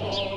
Oh.